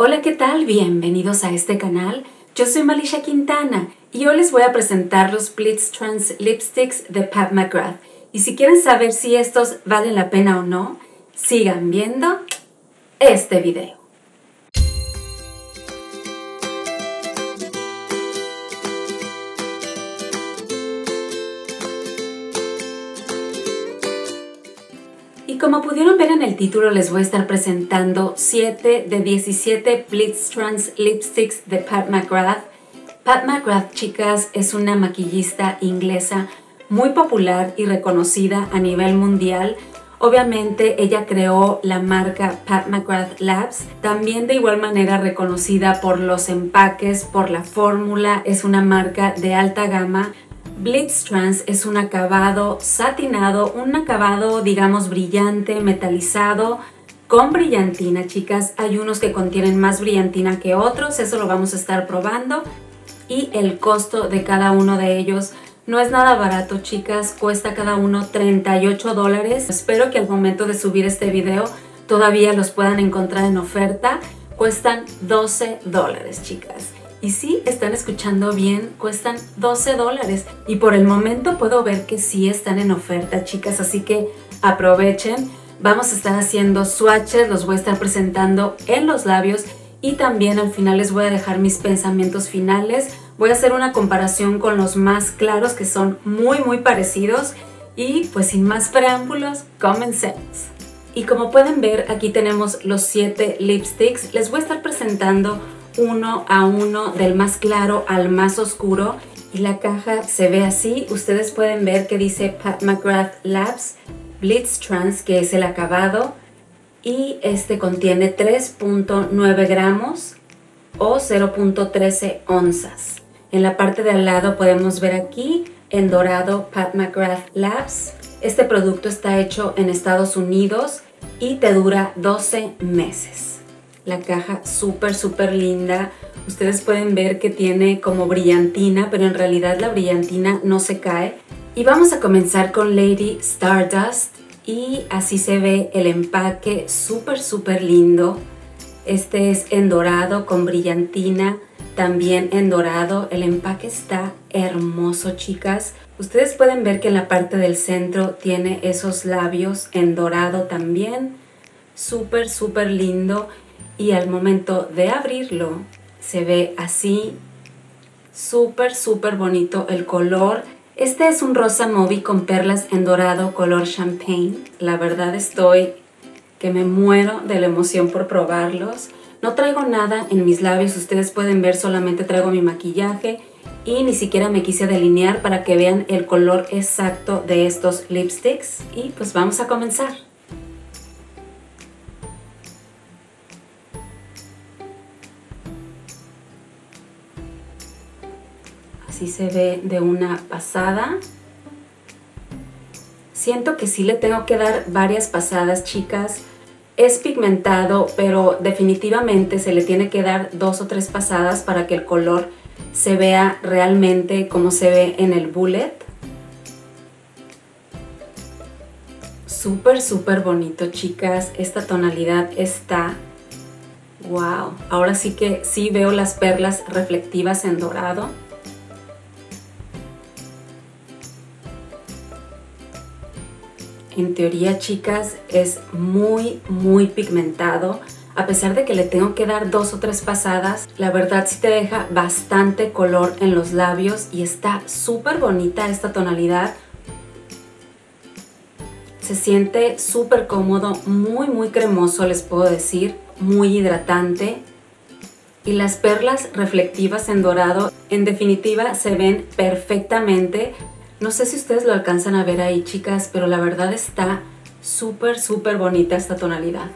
Hola, ¿qué tal? Bienvenidos a este canal. Yo soy Malisha Quintana y hoy les voy a presentar los Blitz Trans Lipsticks de Pat McGrath. Y si quieren saber si estos valen la pena o no, sigan viendo este video. Como pudieron ver en el título, les voy a estar presentando 7 de 17 Blitz Trans Lipsticks de Pat McGrath. Pat McGrath, chicas, es una maquillista inglesa muy popular y reconocida a nivel mundial. Obviamente ella creó la marca Pat McGrath Labs, también de igual manera reconocida por los empaques, por la fórmula, es una marca de alta gama. Blitz Trans es un acabado satinado, un acabado digamos brillante, metalizado, con brillantina, chicas. Hay unos que contienen más brillantina que otros, eso lo vamos a estar probando. Y el costo de cada uno de ellos no es nada barato, chicas. Cuesta cada uno 38 dólares. Espero que al momento de subir este video todavía los puedan encontrar en oferta. Cuestan 12 dólares, chicas. Y sí, están escuchando bien, cuestan 12 dólares. Y por el momento puedo ver que sí están en oferta, chicas, así que aprovechen. Vamos a estar haciendo swatches, los voy a estar presentando en los labios y también al final les voy a dejar mis pensamientos finales. Voy a hacer una comparación con los más claros que son muy muy parecidos y pues sin más preámbulos, comencemos. Y como pueden ver, aquí tenemos los 7 lipsticks. Les voy a estar presentando uno a uno del más claro al más oscuro y la caja se ve así. Ustedes pueden ver que dice Pat McGrath Labs Blitz Trans, que es el acabado y este contiene 3.9 gramos o 0.13 onzas. En la parte de al lado podemos ver aquí en dorado Pat McGrath Labs. Este producto está hecho en Estados Unidos y te dura 12 meses la caja súper, súper linda. Ustedes pueden ver que tiene como brillantina, pero en realidad la brillantina no se cae. Y vamos a comenzar con Lady Stardust. Y así se ve el empaque súper, súper lindo. Este es en dorado con brillantina, también en dorado. El empaque está hermoso, chicas. Ustedes pueden ver que en la parte del centro tiene esos labios en dorado también. Súper, súper lindo y al momento de abrirlo se ve así súper súper bonito el color. Este es un rosa movie con perlas en dorado color champagne. La verdad estoy que me muero de la emoción por probarlos. No traigo nada en mis labios ustedes pueden ver solamente traigo mi maquillaje y ni siquiera me quise delinear para que vean el color exacto de estos lipsticks. Y pues vamos a comenzar así se ve de una pasada. Siento que sí le tengo que dar varias pasadas, chicas. Es pigmentado, pero definitivamente se le tiene que dar dos o tres pasadas para que el color se vea realmente como se ve en el bullet. Súper, súper bonito, chicas. Esta tonalidad está... ¡Wow! Ahora sí que sí veo las perlas reflectivas en dorado. En teoría, chicas, es muy, muy pigmentado. A pesar de que le tengo que dar dos o tres pasadas, la verdad sí te deja bastante color en los labios y está súper bonita esta tonalidad. Se siente súper cómodo, muy, muy cremoso, les puedo decir, muy hidratante. Y las perlas reflectivas en dorado, en definitiva, se ven perfectamente no sé si ustedes lo alcanzan a ver ahí, chicas, pero la verdad está súper, súper bonita esta tonalidad.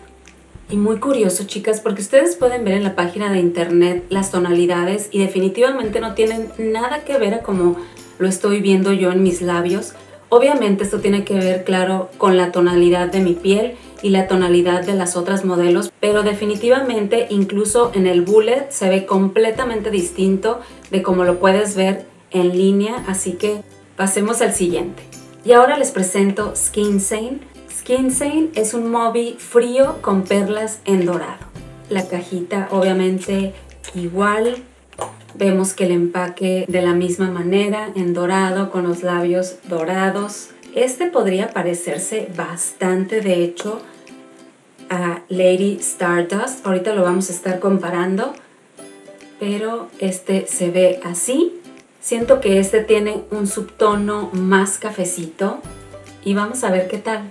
Y muy curioso, chicas, porque ustedes pueden ver en la página de internet las tonalidades y definitivamente no tienen nada que ver a como lo estoy viendo yo en mis labios. Obviamente esto tiene que ver, claro, con la tonalidad de mi piel y la tonalidad de las otras modelos, pero definitivamente incluso en el bullet se ve completamente distinto de como lo puedes ver en línea, así que Pasemos al siguiente. Y ahora les presento Skin Sane. Skin Sane es un móvil frío con perlas en dorado. la cajita obviamente igual. Vemos que el empaque de la misma manera, en dorado, con los labios dorados. Este podría parecerse bastante, de hecho, a Lady Stardust. Ahorita lo vamos a estar comparando. Pero este se ve así. Siento que este tiene un subtono más cafecito. Y vamos a ver qué tal.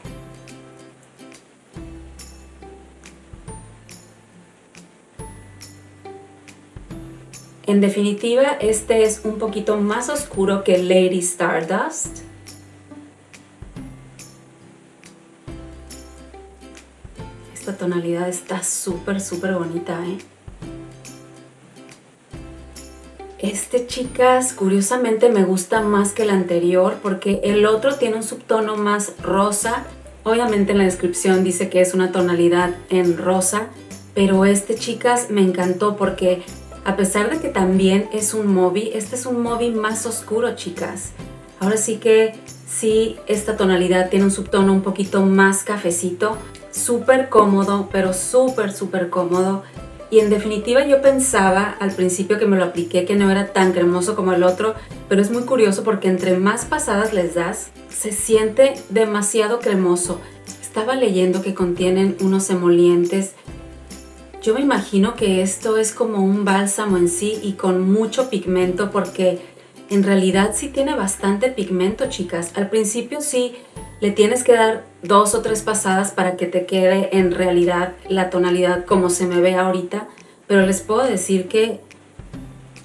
En definitiva, este es un poquito más oscuro que Lady Stardust. Esta tonalidad está súper, súper bonita, ¿eh? Este, chicas, curiosamente me gusta más que el anterior porque el otro tiene un subtono más rosa. Obviamente en la descripción dice que es una tonalidad en rosa, pero este, chicas, me encantó porque a pesar de que también es un móvil, este es un móvil más oscuro, chicas. Ahora sí que sí, esta tonalidad tiene un subtono un poquito más cafecito. Súper cómodo, pero súper, súper cómodo. Y en definitiva yo pensaba al principio que me lo apliqué que no era tan cremoso como el otro, pero es muy curioso porque entre más pasadas les das, se siente demasiado cremoso. Estaba leyendo que contienen unos emolientes yo me imagino que esto es como un bálsamo en sí y con mucho pigmento porque en realidad sí tiene bastante pigmento, chicas. Al principio sí le tienes que dar dos o tres pasadas para que te quede en realidad la tonalidad como se me ve ahorita, pero les puedo decir que,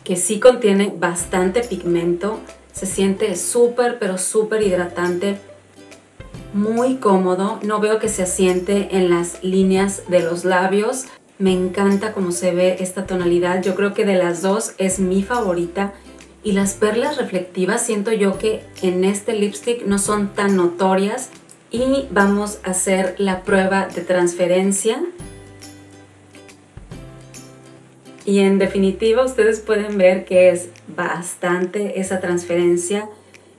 que sí contiene bastante pigmento. Se siente súper, pero súper hidratante muy cómodo, no veo que se asiente en las líneas de los labios, me encanta cómo se ve esta tonalidad. Yo creo que de las dos es mi favorita. Y las perlas reflectivas siento yo que en este lipstick no son tan notorias. Y vamos a hacer la prueba de transferencia. Y en definitiva ustedes pueden ver que es bastante esa transferencia.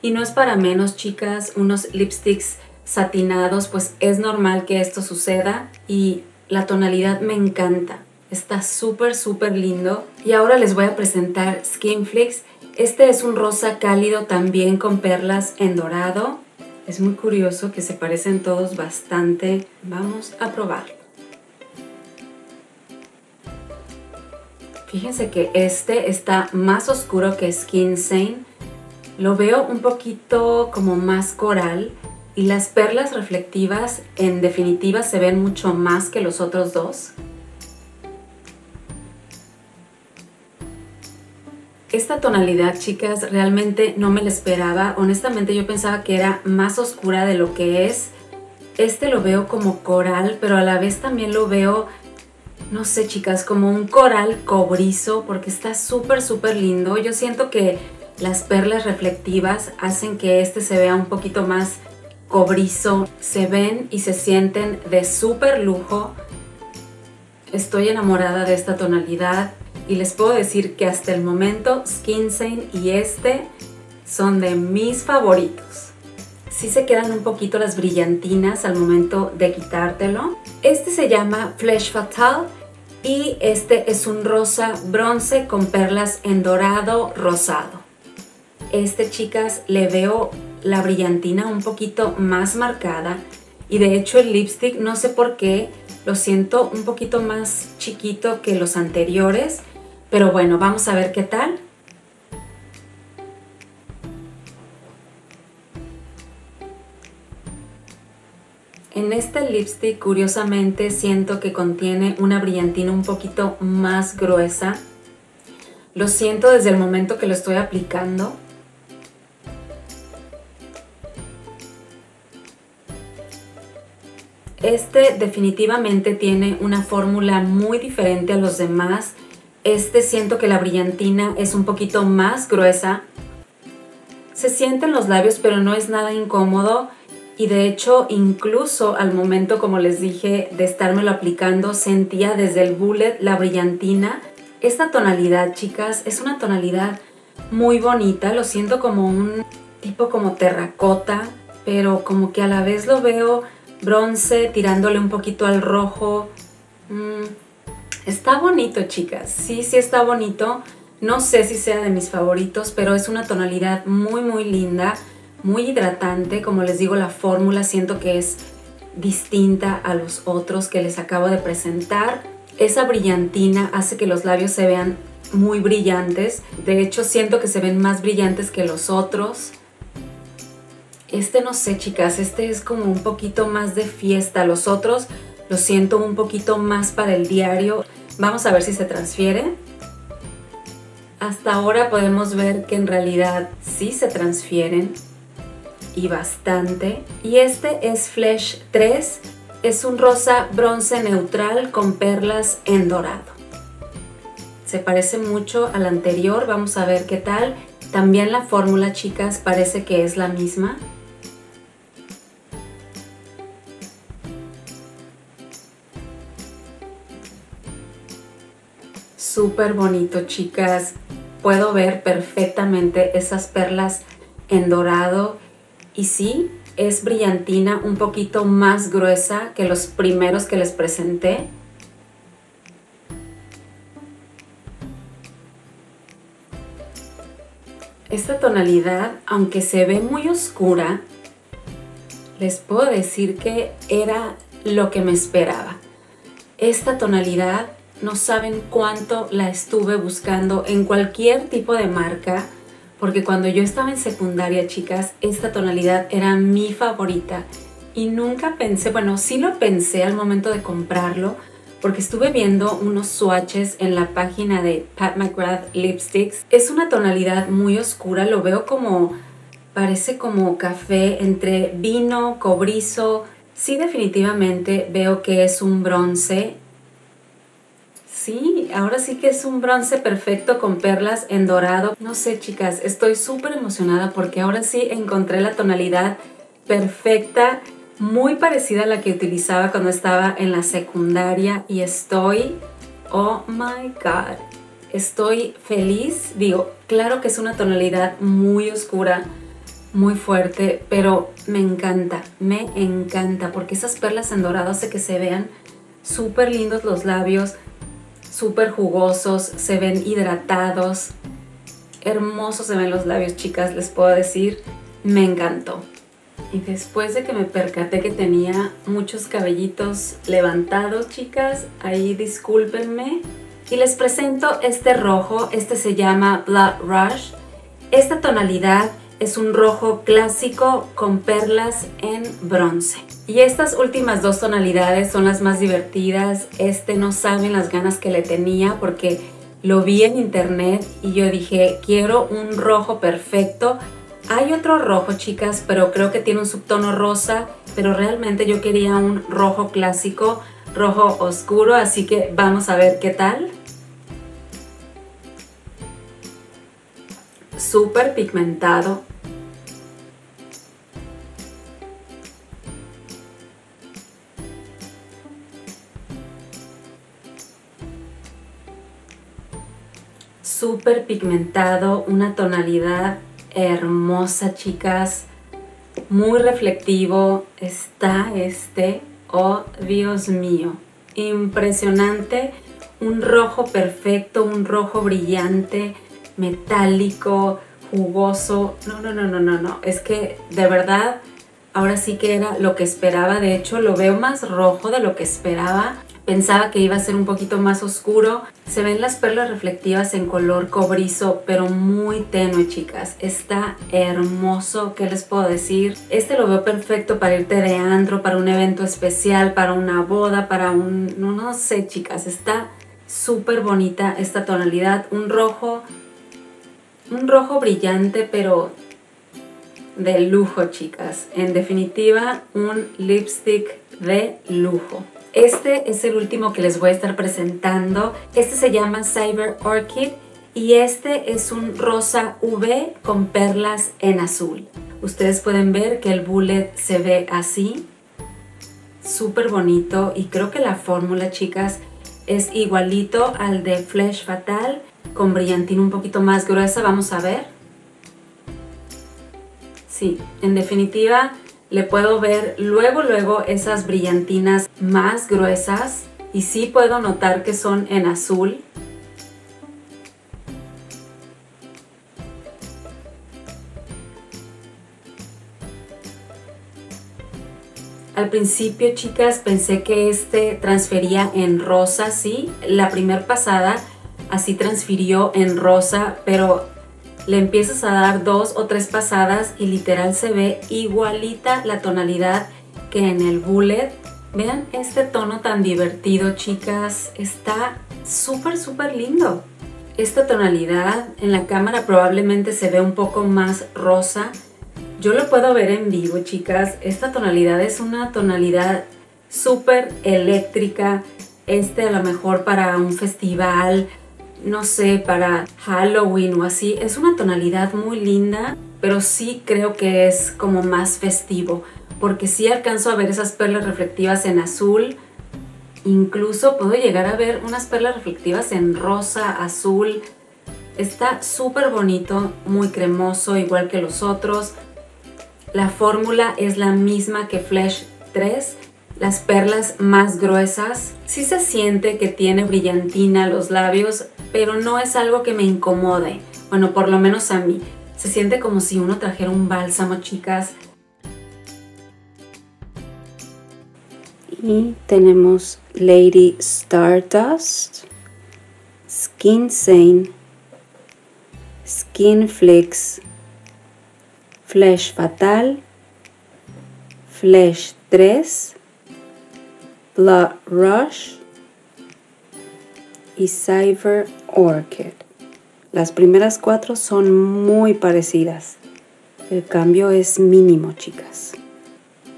Y no es para menos, chicas, unos lipsticks satinados, pues es normal que esto suceda. Y la tonalidad me encanta. Está súper, súper lindo. Y ahora les voy a presentar Skinflix. Este es un rosa cálido también con perlas en dorado. Es muy curioso que se parecen todos bastante. Vamos a probarlo. Fíjense que este está más oscuro que Skin Sane. Lo veo un poquito como más coral y las perlas reflectivas en definitiva se ven mucho más que los otros dos. Esta tonalidad, chicas, realmente no me la esperaba. Honestamente yo pensaba que era más oscura de lo que es. Este lo veo como coral, pero a la vez también lo veo, no sé chicas, como un coral cobrizo porque está súper, súper lindo. Yo siento que las perlas reflectivas hacen que este se vea un poquito más cobrizo, se ven y se sienten de súper lujo. Estoy enamorada de esta tonalidad y les puedo decir que hasta el momento Skin y este son de mis favoritos. Sí se quedan un poquito las brillantinas al momento de quitártelo. Este se llama Flesh Fatal y este es un rosa bronce con perlas en dorado rosado. Este, chicas, le veo la brillantina un poquito más marcada y de hecho el lipstick no sé por qué lo siento un poquito más chiquito que los anteriores pero bueno vamos a ver qué tal En este lipstick curiosamente siento que contiene una brillantina un poquito más gruesa. Lo siento desde el momento que lo estoy aplicando. Este definitivamente tiene una fórmula muy diferente a los demás. Este siento que la brillantina es un poquito más gruesa. Se sienten los labios pero no es nada incómodo y de hecho incluso al momento como les dije de estármelo aplicando sentía desde el bullet la brillantina. Esta tonalidad chicas es una tonalidad muy bonita, lo siento como un tipo como terracota pero como que a la vez lo veo bronce, tirándole un poquito al rojo. Mm, Está bonito, chicas. Sí, sí está bonito. No sé si sea de mis favoritos, pero es una tonalidad muy, muy linda, muy hidratante. Como les digo, la fórmula siento que es distinta a los otros que les acabo de presentar. Esa brillantina hace que los labios se vean muy brillantes. De hecho, siento que se ven más brillantes que los otros. Este no sé, chicas, este es como un poquito más de fiesta. Los otros los siento un poquito más para el diario. Vamos a ver si se transfiere. Hasta ahora podemos ver que en realidad sí se transfieren y bastante. Y este es Flesh 3. Es un rosa bronce neutral con perlas en dorado. Se parece mucho al anterior. Vamos a ver qué tal. También la fórmula, chicas, parece que es la misma. Súper bonito, chicas. Puedo ver perfectamente esas perlas en dorado. Y sí, es brillantina, un poquito más gruesa que los primeros que les presenté. Esta tonalidad, aunque se ve muy oscura, les puedo decir que era lo que me esperaba. Esta tonalidad no saben cuánto la estuve buscando en cualquier tipo de marca, porque cuando yo estaba en secundaria, chicas, esta tonalidad era mi favorita y nunca pensé, bueno, sí lo pensé al momento de comprarlo, porque estuve viendo unos swatches en la página de Pat McGrath Lipsticks. Es una tonalidad muy oscura, lo veo como, parece como café entre vino, cobrizo. Sí, definitivamente veo que es un bronce Sí, ahora sí que es un bronce perfecto con perlas en dorado. No sé, chicas, estoy súper emocionada porque ahora sí encontré la tonalidad perfecta, muy parecida a la que utilizaba cuando estaba en la secundaria y estoy, oh my god, estoy feliz. Digo, claro que es una tonalidad muy oscura, muy fuerte, pero me encanta, me encanta porque esas perlas en dorado hace que se vean súper lindos los labios súper jugosos, se ven hidratados, hermosos se ven los labios, chicas, les puedo decir, me encantó. Y después de que me percaté que tenía muchos cabellitos levantados, chicas, ahí discúlpenme. Y les presento este rojo, este se llama Blood Rush. Esta tonalidad es un rojo clásico con perlas en bronce. Y estas últimas dos tonalidades son las más divertidas. Este no saben las ganas que le tenía porque lo vi en internet y yo dije, quiero un rojo perfecto. Hay otro rojo, chicas, pero creo que tiene un subtono rosa, pero realmente yo quería un rojo clásico, rojo oscuro, así que vamos a ver qué tal. Súper pigmentado, súper pigmentado, una tonalidad hermosa, chicas, muy reflectivo. Está este, oh Dios mío, impresionante, un rojo perfecto, un rojo brillante, metálico, jugoso, no, no, no, no, no, no, es que de verdad ahora sí que era lo que esperaba, de hecho lo veo más rojo de lo que esperaba, Pensaba que iba a ser un poquito más oscuro. Se ven las perlas reflectivas en color cobrizo, pero muy tenue, chicas. Está hermoso, ¿qué les puedo decir? Este lo veo perfecto para irte de andro, para un evento especial, para una boda, para un... No, no sé, chicas. Está súper bonita esta tonalidad. Un rojo... Un rojo brillante, pero de lujo, chicas. En definitiva, un lipstick de lujo. Este es el último que les voy a estar presentando. Este se llama Cyber Orchid y este es un rosa V con perlas en azul. Ustedes pueden ver que el bullet se ve así, súper bonito y creo que la fórmula, chicas, es igualito al de Flesh Fatal con brillantina un poquito más gruesa, vamos a ver. Sí, en definitiva le puedo ver luego luego esas brillantinas más gruesas y sí puedo notar que son en azul. Al principio, chicas, pensé que este transfería en rosa, sí. La primer pasada así transfirió en rosa, pero le empiezas a dar dos o tres pasadas y literal se ve igualita la tonalidad que en el bullet. Vean este tono tan divertido, chicas. Está súper, súper lindo. Esta tonalidad en la cámara probablemente se ve un poco más rosa. Yo lo puedo ver en vivo, chicas. Esta tonalidad es una tonalidad súper eléctrica. Este a lo mejor para un festival, no sé, para Halloween o así. Es una tonalidad muy linda, pero sí creo que es como más festivo, porque sí alcanzo a ver esas perlas reflectivas en azul. Incluso puedo llegar a ver unas perlas reflectivas en rosa, azul. Está súper bonito, muy cremoso, igual que los otros. La fórmula es la misma que Flash 3, las perlas más gruesas. Sí se siente que tiene brillantina los labios, pero no es algo que me incomode. Bueno, por lo menos a mí. Se siente como si uno trajera un bálsamo, chicas. Y tenemos Lady Stardust, Skin Sane, Skin Flex, Flash Fatal, Flash 3, Blood Rush y Cyber Orchid. Las primeras cuatro son muy parecidas. El cambio es mínimo, chicas.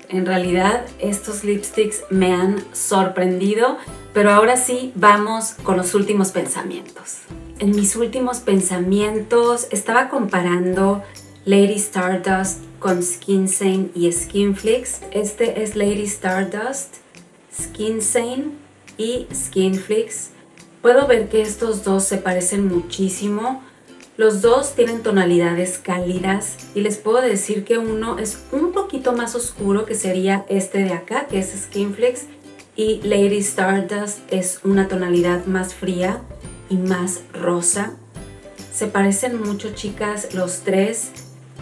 En realidad estos lipsticks me han sorprendido, pero ahora sí vamos con los últimos pensamientos. En mis últimos pensamientos estaba comparando Lady Stardust con Skin Sane y Skin Flix. Este es Lady Stardust Skin Sane y Skin Flix. Puedo ver que estos dos se parecen muchísimo. Los dos tienen tonalidades cálidas y les puedo decir que uno es un poquito más oscuro que sería este de acá, que es Skin Flix, y Lady Stardust es una tonalidad más fría y más rosa. Se parecen mucho chicas los tres,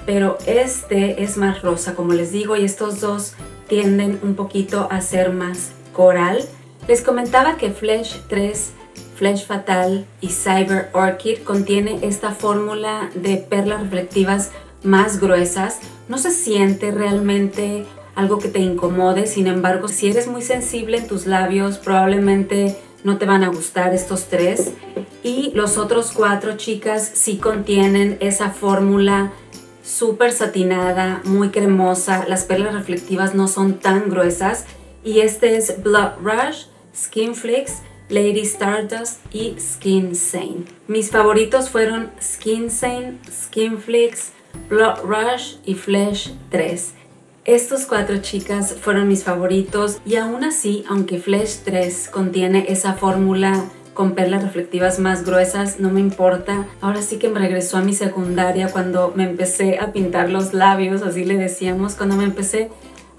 pero este es más rosa como les digo y estos dos tienden un poquito a ser más coral. Les comentaba que Flash 3, Flash Fatal y Cyber Orchid contiene esta fórmula de perlas reflectivas más gruesas. No se siente realmente algo que te incomode, sin embargo, si eres muy sensible en tus labios, probablemente no te van a gustar estos tres. Y los otros cuatro, chicas, sí contienen esa fórmula súper satinada, muy cremosa. Las perlas reflectivas no son tan gruesas y este es Blood Rush, Skin Flix, Lady Stardust y Skin Sane. Mis favoritos fueron Skin Sane, Skin Flix, Blood Rush y Flesh 3. Estos cuatro chicas fueron mis favoritos y aún así, aunque Flesh 3 contiene esa fórmula con perlas reflectivas más gruesas, no me importa. Ahora sí que me regresó a mi secundaria cuando me empecé a pintar los labios, así le decíamos, cuando me empecé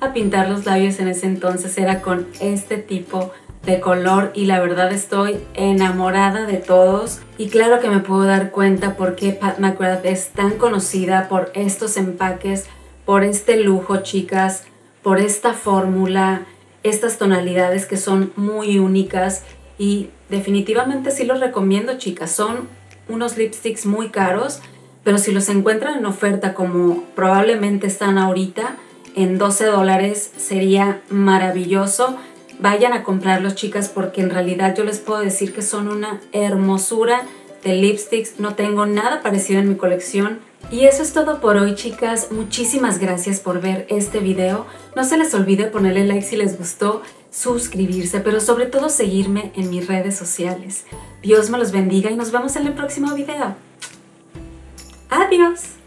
a pintar los labios en ese entonces era con este tipo de color y la verdad estoy enamorada de todos. Y claro que me puedo dar cuenta por qué Pat McGrath es tan conocida por estos empaques, por este lujo chicas, por esta fórmula, estas tonalidades que son muy únicas. Y definitivamente sí los recomiendo chicas, son unos lipsticks muy caros pero si los encuentran en oferta como probablemente están ahorita, en 12 dólares sería maravilloso. Vayan a comprarlos chicas porque en realidad yo les puedo decir que son una hermosura de lipsticks. No tengo nada parecido en mi colección. Y eso es todo por hoy chicas. Muchísimas gracias por ver este video. No se les olvide ponerle like si les gustó, suscribirse, pero sobre todo seguirme en mis redes sociales. Dios me los bendiga y nos vemos en el próximo video. Adiós.